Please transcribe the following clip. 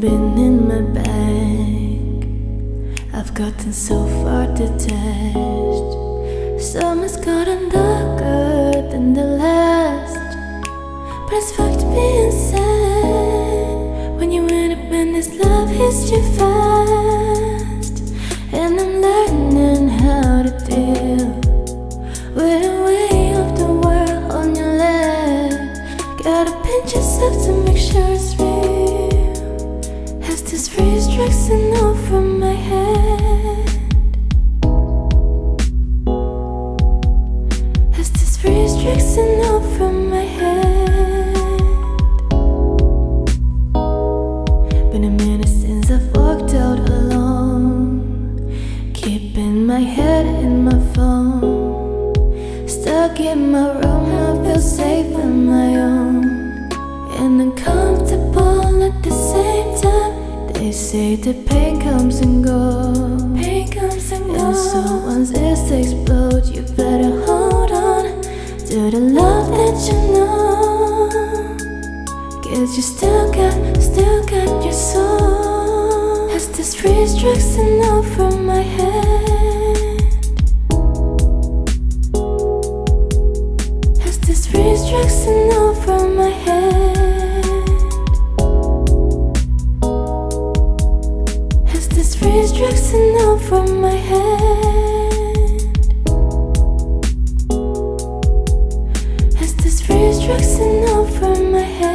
been in my bag. I've gotten so far detached. Summer's gotten darker than the last. But it's fucked being sad when you end up in this love history fast. Keeping my head Been a minute since I fucked all along Keepin' my head in my phone. Stuck in my room, I feel safe on my own. And uncomfortable at the same time. They say the pain comes and goes. To the love that you know. Cause you still got, still got your soul. Has this freeze dressing over my head? Has this freeze dressing over my head? Has this freeze dressing over my head? Jackson over my head.